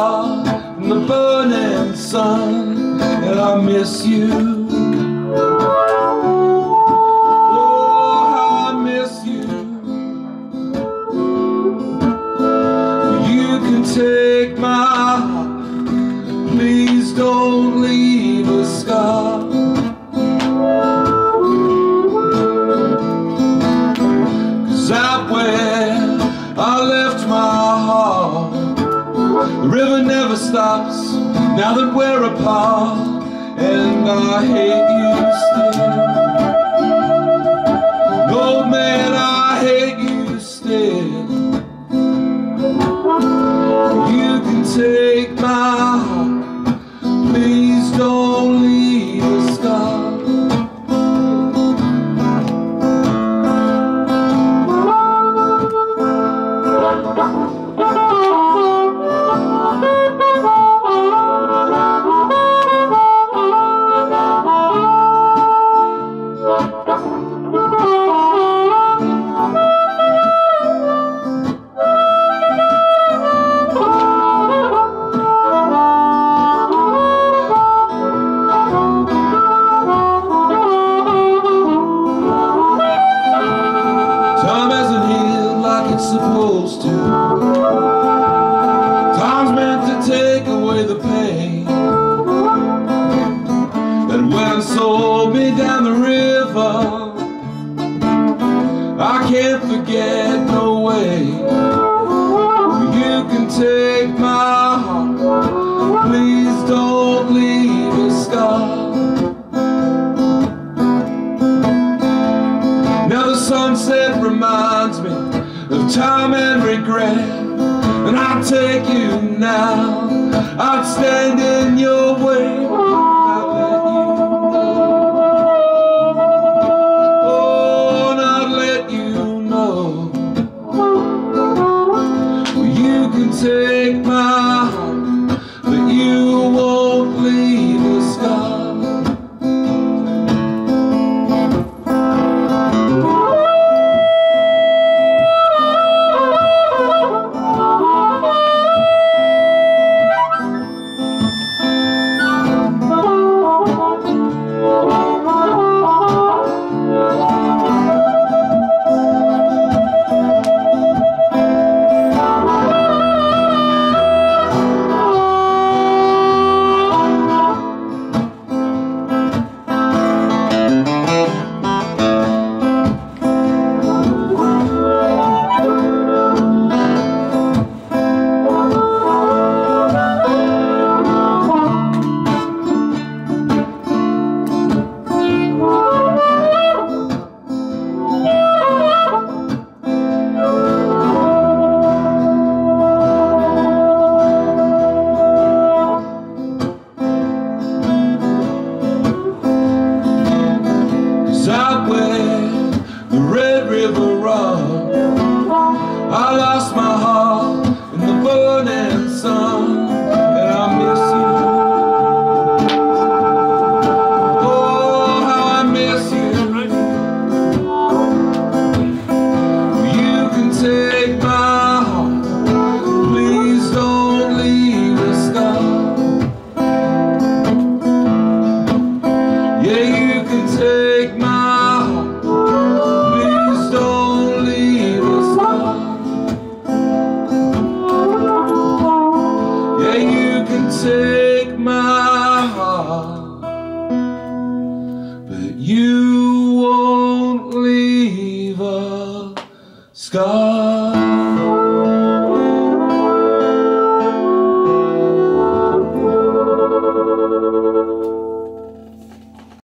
heart in the burning sun, and I miss you. River never stops now that we're apart, and I hate you still. Supposed to. Time's meant to take away the pain that went sold me down the river. I can't forget no way. You can take my heart, please don't leave a scar. Now the sunset reminds me time and regret. And I'll take you now. I'd I lost my heart But you won't leave a scar.